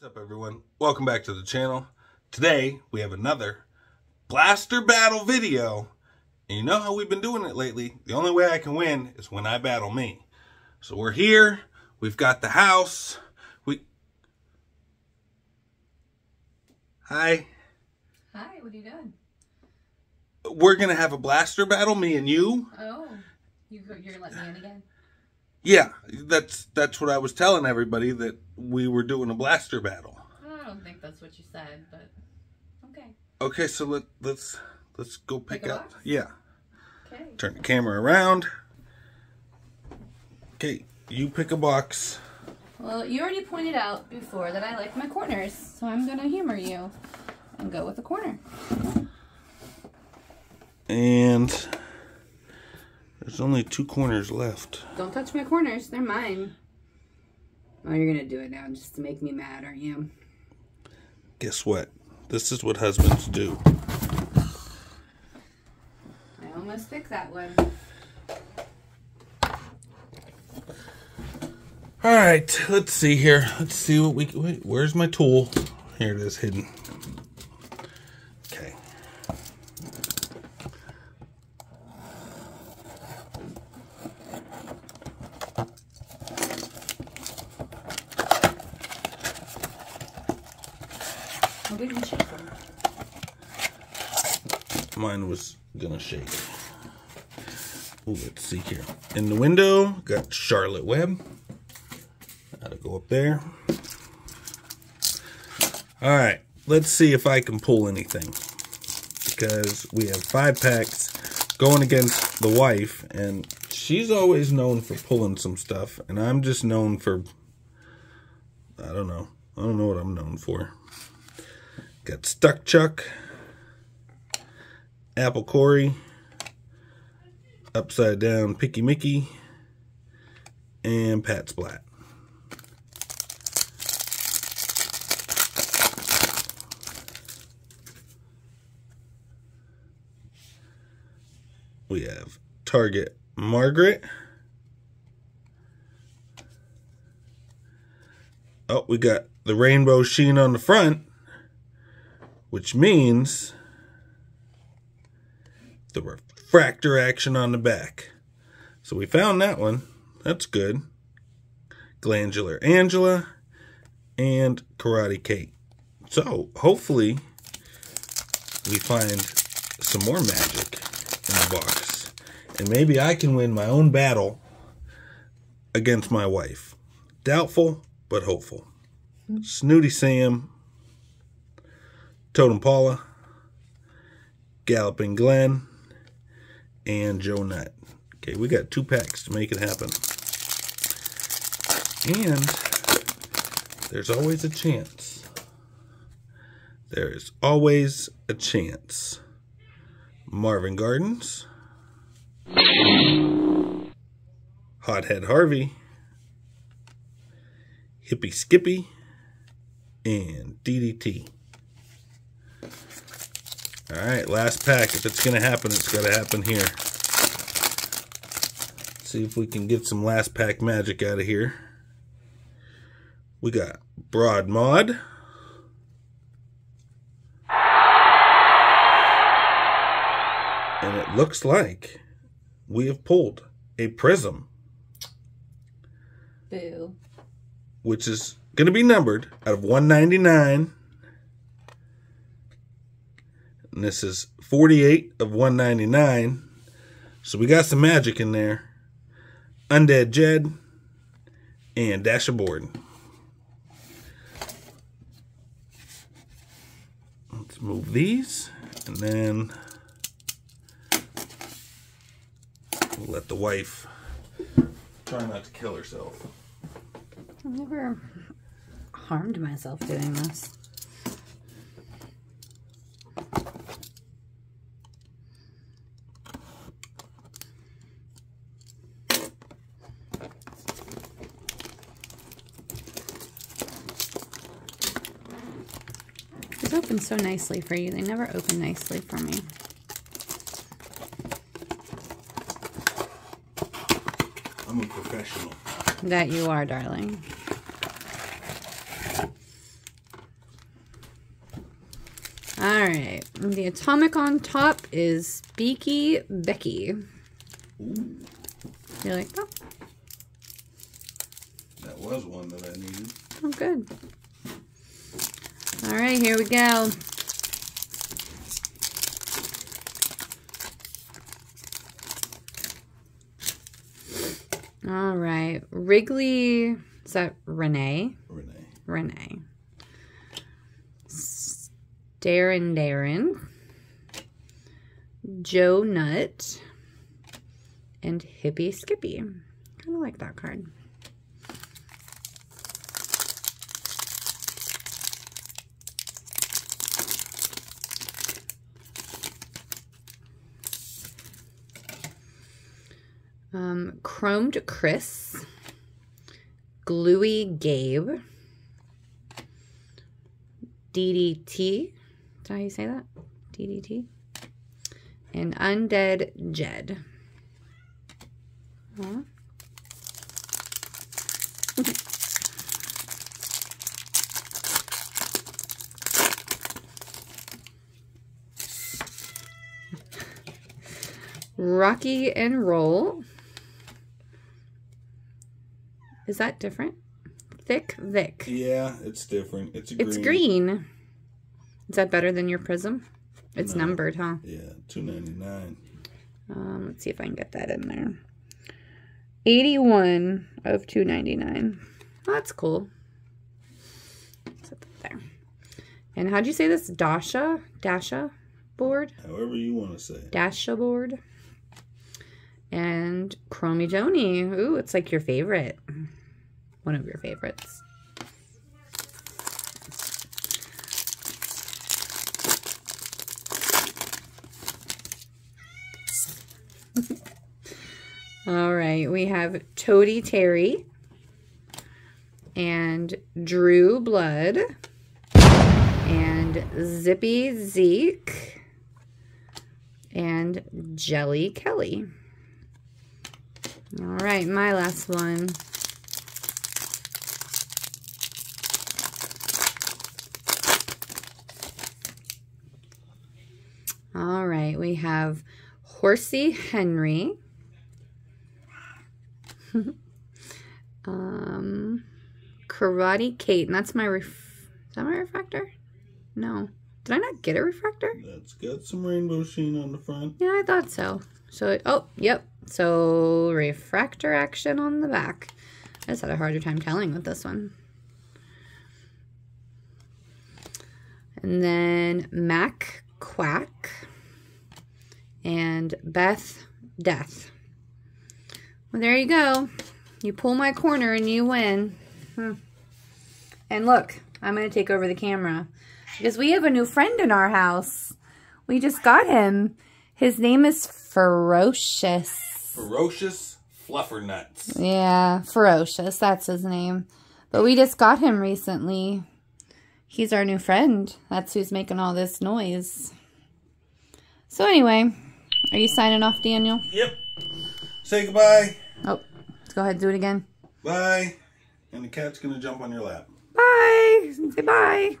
What's up everyone? Welcome back to the channel. Today we have another blaster battle video. And you know how we've been doing it lately. The only way I can win is when I battle me. So we're here. We've got the house. We Hi. Hi, what are you doing? We're gonna have a blaster battle, me and you. Oh, you, you're gonna let me in again? Yeah, that's that's what I was telling everybody that we were doing a blaster battle. I don't think that's what you said, but okay. Okay, so let let's let's go pick, Pick up. Yeah. Okay. Turn the camera around. Okay, you pick a box. Well, you already pointed out before that I like my corners, so I'm gonna humor you and go with a corner. And there's only two corners left. Don't touch my corners; they're mine. Oh, you're gonna do it now just to make me mad, aren't you? Guess what? This is what husbands do. I almost picked that one. All right, let's see here. Let's see what we wait. Where's my tool? Here it is, hidden. Mine was gonna shake. Ooh, let's see here. In the window, got Charlotte Webb. Gotta go up there. All right, let's see if I can pull anything. Because we have five packs going against the wife, and she's always known for pulling some stuff, and I'm just known for, I don't know. I don't know what I'm known for. Got Stuck Chuck. Apple Corey, Upside Down Picky Mickey, and Pat Splat. We have Target Margaret. Oh, we got the rainbow sheen on the front, which means the refractor action on the back. So we found that one. That's good. Glandular Angela and Karate Kate. So hopefully we find some more magic in the box. And maybe I can win my own battle against my wife. Doubtful, but hopeful. Snooty Sam, Totem Paula, Galloping Glen, and Joe Nut. Okay, we got two packs to make it happen. And there's always a chance. There is always a chance. Marvin Gardens. Hothead Harvey. Hippie Skippy. And DDT. All right, last pack. If it's going to happen, it's got to happen here. See if we can get some last pack magic out of here. We got Broad Mod. And it looks like we have pulled a Prism, Boo. which is going to be numbered out of 199 and this is 48 of 199. So we got some magic in there. Undead Jed and Dash Aboard. Let's move these and then we'll let the wife try not to kill herself. I've never harmed myself doing this. These open so nicely for you. They never open nicely for me. I'm a professional. That you are, darling. All right. The atomic on top is Beaky Becky. Ooh, You like that? that was one that I needed. Oh, good. All right, here we go. All right. Wrigley, is that Renee? Renee. Renee. Darren Darren. Joe Nut. And Hippie Skippy. Kind of like that card. Um, Chromed Chris. Gluey Gabe. DDT. Is how you say that? DDT. And Undead Jed. Rocky and Roll. Is that different? Thick Vic. Yeah, it's different. It's green. It's green. Is that better than your prism? It's No. numbered, huh? Yeah, two ninety nine. Um, let's see if I can get that in there. 81 of 299. Oh, that's cool. Set that there. And how'd you say this? Dasha? Dasha board? However you want to say. it. Dasha board. And Chromie Joni. Ooh, it's like your favorite. One of your favorites. All right, we have Toady Terry and Drew Blood and Zippy Zeke and Jelly Kelly. All right, my last one. All right, we have Horsey Henry. um, Karate Kate, and that's my ref- is that my refractor? No. Did I not get a refractor? That's got some rainbow sheen on the front. Yeah, I thought so. So, oh, yep. So, refractor action on the back. I just had a harder time telling with this one. And then Mac Quack and Beth Death. Well, there you go. You pull my corner and you win. Hmm. And look, I'm going to take over the camera because we have a new friend in our house. We just got him. His name is Ferocious. Ferocious fluffer nuts. Yeah, Ferocious. That's his name. But we just got him recently. He's our new friend. That's who's making all this noise. So anyway, are you signing off, Daniel? Yep. Say goodbye. Oh, let's go ahead and do it again. Bye. And the cat's gonna jump on your lap. Bye. Say bye.